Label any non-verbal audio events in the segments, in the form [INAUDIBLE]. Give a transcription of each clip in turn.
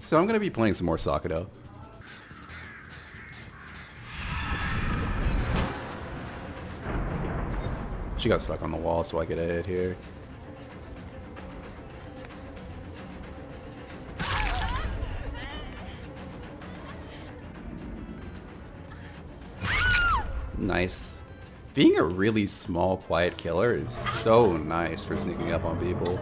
So I'm gonna be playing some more Sadako. She got stuck on the wall, so I get a hit here. Nice. Being a really small, quiet killer is so nice for sneaking up on people.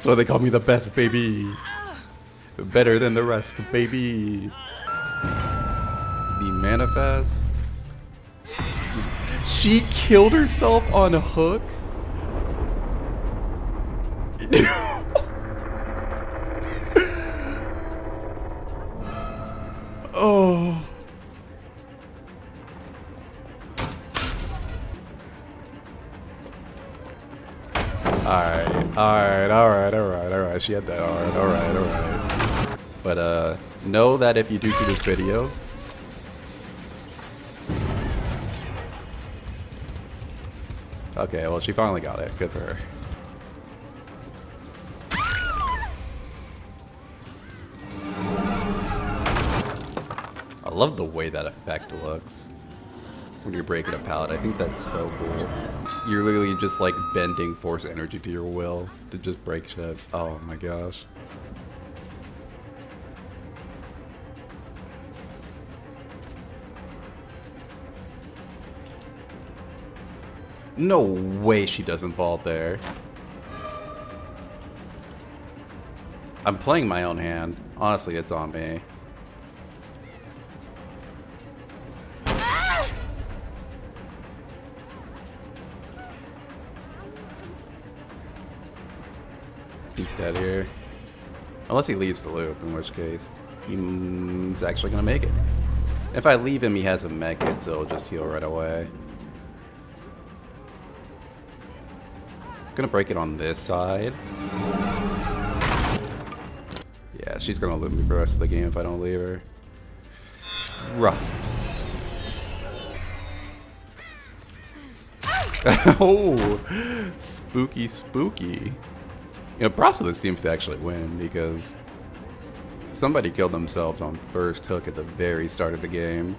So they call me the best, baby. Better than the rest, baby. The manifest. She killed herself on a hook. [LAUGHS] Alright, alright, alright, alright, alright. She had that. Alright, alright, alright. But uh, know that if you do see this video, Okay, well she finally got it. Good for her. I love the way that effect looks when you're breaking a pallet. I think that's so cool. You're literally just like bending force energy to your will to just break shit. Oh my gosh. No way she doesn't fall there. I'm playing my own hand. Honestly, it's on me. He's dead here. Unless he leaves the loop, in which case he's actually gonna make it. If I leave him, he has a med kit, so he'll just heal right away. Gonna break it on this side. Yeah, she's gonna loop me for the rest of the game if I don't leave her. Rough. [LAUGHS] oh, spooky, spooky. You know, props to this team to actually win because somebody killed themselves on first hook at the very start of the game.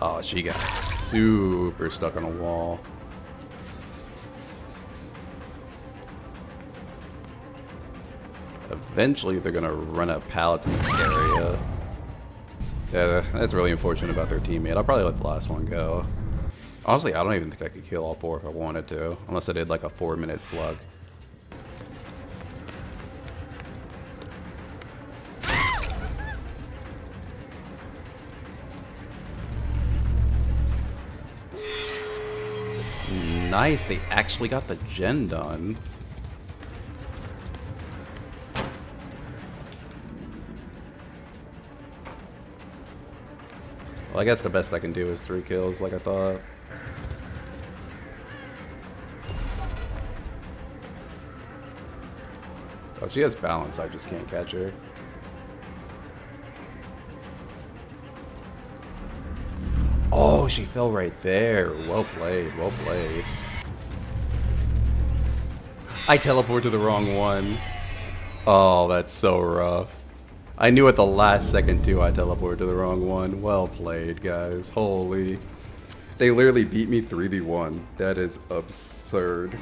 Oh, she got super stuck on a wall. Eventually, they're gonna run up pallets in this area. Yeah, that's really unfortunate about their teammate. I'll probably let the last one go. Honestly, I don't even think I could kill all four if I wanted to. Unless I did like a four minute slug. Nice, they actually got the gen done. Well, I guess the best I can do is three kills, like I thought. Oh, she has balance, I just can't catch her. Oh, she fell right there. Well played, well played. I teleported to the wrong one. Oh, that's so rough. I knew at the last second too I teleported to the wrong one. Well played, guys. Holy. They literally beat me 3v1. That is absurd.